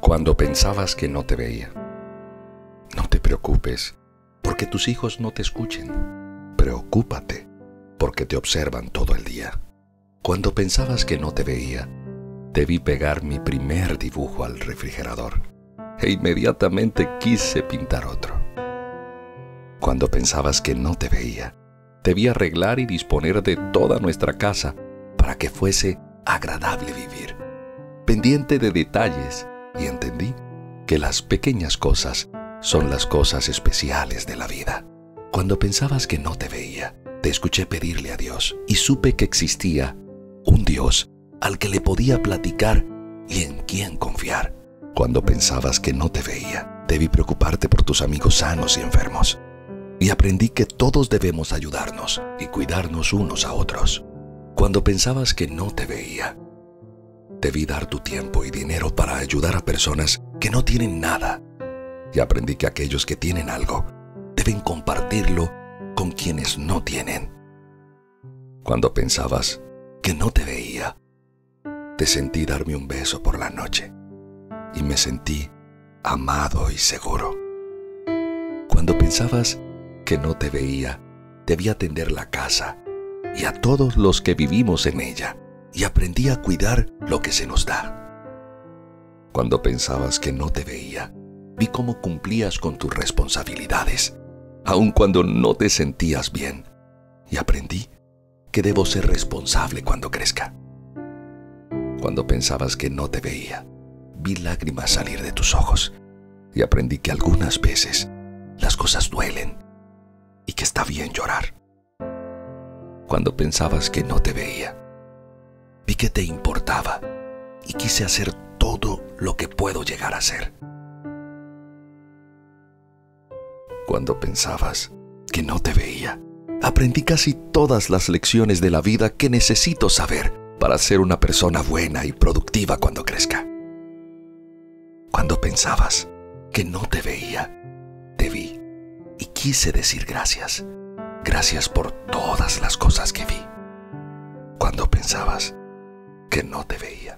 Cuando pensabas que no te veía. No te preocupes porque tus hijos no te escuchen. Preocúpate porque te observan todo el día. Cuando pensabas que no te veía, debí pegar mi primer dibujo al refrigerador e inmediatamente quise pintar otro. Cuando pensabas que no te veía, debí arreglar y disponer de toda nuestra casa para que fuese agradable vivir, pendiente de detalles, y entendí que las pequeñas cosas son las cosas especiales de la vida. Cuando pensabas que no te veía, te escuché pedirle a Dios y supe que existía un Dios al que le podía platicar y en quien confiar. Cuando pensabas que no te veía, debí preocuparte por tus amigos sanos y enfermos. Y aprendí que todos debemos ayudarnos y cuidarnos unos a otros. Cuando pensabas que no te veía, debí dar tu tiempo y dinero para ayudar a personas que no tienen nada. Y aprendí que aquellos que tienen algo deben compartirlo con quienes no tienen. Cuando pensabas que no te veía, te sentí darme un beso por la noche y me sentí amado y seguro. Cuando pensabas que no te veía, debí atender la casa y a todos los que vivimos en ella y aprendí a cuidar lo que se nos da. Cuando pensabas que no te veía, vi cómo cumplías con tus responsabilidades, aun cuando no te sentías bien, y aprendí que debo ser responsable cuando crezca. Cuando pensabas que no te veía, vi lágrimas salir de tus ojos y aprendí que algunas veces las cosas duelen y que está bien llorar. Cuando pensabas que no te veía, vi que te importaba y quise hacer todo lo que puedo llegar a ser. Cuando pensabas que no te veía, aprendí casi todas las lecciones de la vida que necesito saber para ser una persona buena y productiva cuando crezca. Cuando pensabas que no te veía, te vi y quise decir gracias. Gracias por todas las cosas que vi. Cuando pensabas que no te veía.